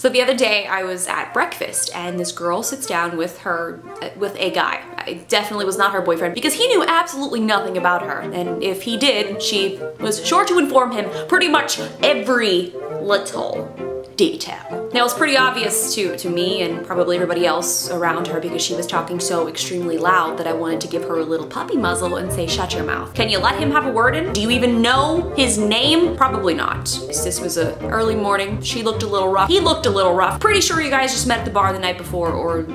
So the other day I was at breakfast and this girl sits down with her, uh, with a guy. It definitely was not her boyfriend because he knew absolutely nothing about her. And if he did, she was sure to inform him pretty much every little detail. Now it's pretty obvious to, to me and probably everybody else around her because she was talking so extremely loud that I wanted to give her a little puppy muzzle and say shut your mouth. Can you let him have a word in? Do you even know his name? Probably not. This was a early morning. She looked a little rough. He looked a little rough. Pretty sure you guys just met at the bar the night before or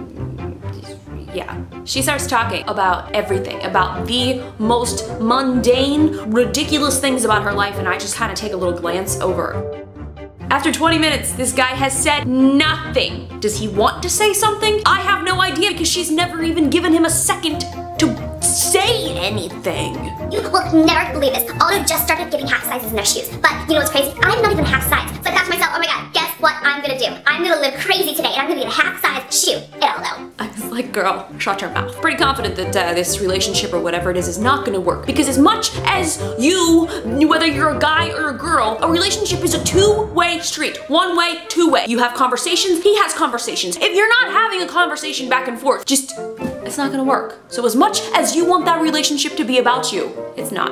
yeah. She starts talking about everything, about the most mundane, ridiculous things about her life, and I just kind of take a little glance over. After 20 minutes, this guy has said nothing. Does he want to say something? I have no idea because she's never even given him a second to say anything. You will never believe this. Aldo just started getting half sizes in their shoes. But you know what's crazy? I'm not even half size. So I thought to myself, oh my god, guess what I'm gonna do? I'm gonna live crazy today and I'm gonna get a half size shoe like, girl, shut your mouth. Pretty confident that uh, this relationship or whatever it is is not gonna work. Because as much as you, whether you're a guy or a girl, a relationship is a two-way street. One way, two way. You have conversations, he has conversations. If you're not having a conversation back and forth, just, it's not gonna work. So as much as you want that relationship to be about you, it's not.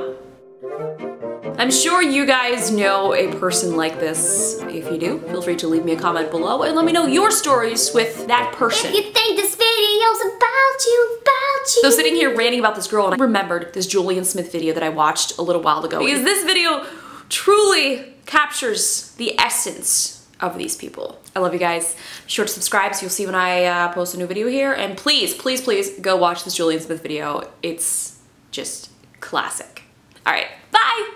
I'm sure you guys know a person like this. If you do, feel free to leave me a comment below and let me know your stories with that person. If you think this video's about you, about you. So sitting here ranting about this girl and I remembered this Julian Smith video that I watched a little while ago because this video truly captures the essence of these people. I love you guys. Be sure to subscribe so you'll see when I uh, post a new video here. And please, please, please go watch this Julian Smith video. It's just classic. All right, bye!